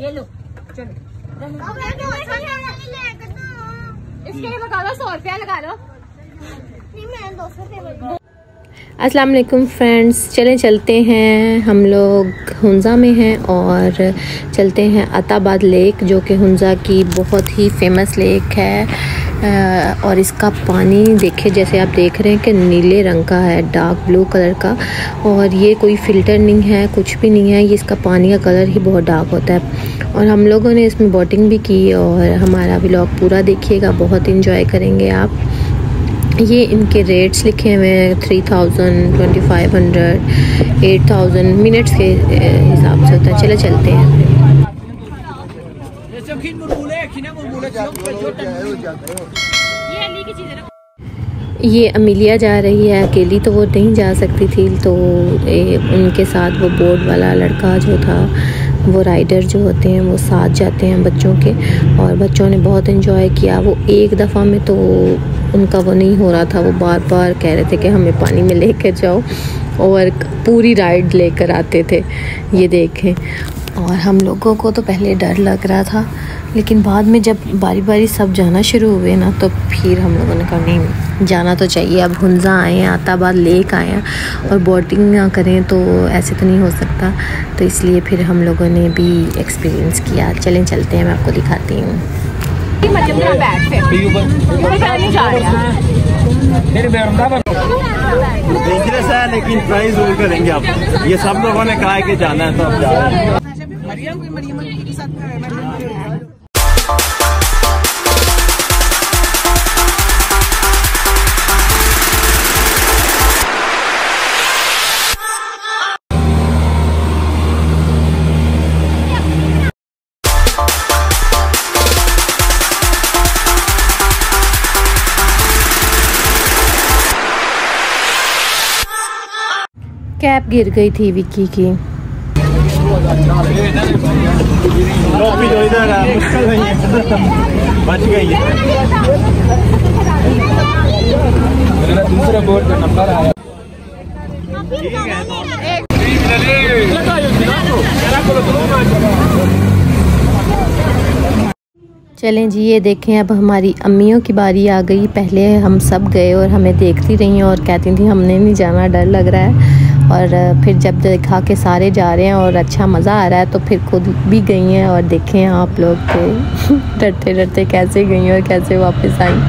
ये लो। चलो। इसके लिए लगा लो सौ रुपया लगा लो। वालेकुम फ्रेंड्स, चलें, चलते हैं। हम लोग हुंजा में हैं और चलते हैं अताबाद लेक, जो कि हुंजा की बहुत ही फ़ेमस लेक है। और इसका पानी देखिए जैसे आप देख रहे हैं कि नीले रंग का है डार्क ब्लू कलर का, और ये कोई फ़िल्टर नहीं है, कुछ भी नहीं है, ये इसका पानी का कलर ही बहुत डार्क होता है। और हम लोगों ने इसमें बोटिंग भी की, और हमारा ब्लॉग पूरा देखिएगा, बहुत इंजॉय करेंगे आप। ये इनके रेट्स लिखे हुए हैं three thousand twenty five hundred eight thousand minutes के हिसाब से होता है। चले चलते हैं। ये अमीलिया जा रही है अकेली तो वो नहीं जा सकती थी। तो ए, उनके साथ वो बोर्ड वाला लड़का जो था वो राइडर जो होते हैं वो साथ जाते हैं बच्चों के। और बच्चों ने बहुत इन्जॉय किया। वो एक दफ़ा में तो उनका वो नहीं हो रहा था। वो बार बार कह रहे थे कि हमें पानी में लेकर जाओ और पूरी राइड लेकर आते थे। ये देखें। और हम लोगों को तो पहले डर लग रहा था। लेकिन बाद में जब बारी बारी सब जाना शुरू हुए ना तो फिर हम लोगों ने कहा नहीं जाना तो चाहिए अब हुंजा आए हैं आताबाद लेक आए हैं और बोटिंग ना करें तो ऐसे तो नहीं हो सकता। तो इसलिए फिर हम लोगों ने भी एक्सपीरियंस किया। चलें चलते हैं मैं आपको दिखाती हूँ। बैठ फिर नहीं जा रहा डेंजरस है लेकिन ज़रूर करेंगे आप। ये सब लोगों ने कहा है कि जाना है तो आप जा रहे हैं। कैप गिर गई थी विक्की की। टॉपी जो इधर है मुश्किल नहीं है। बच गई है। दूसरा बोर्ड का नंबर आया चलें जी, ये देखें, अब हमारी अम्मियों की बारी आ गई। पहले हम सब गए और हमें देखती रहीं और कहती थी, हमने नहीं जाना, डर लग रहा है। और फिर जब देखा कि सारे जा रहे हैं और अच्छा मज़ा आ रहा है तो फिर खुद भी गई हैं और देखें आप लोग के डरते डरते कैसे गई और कैसे वापस आई।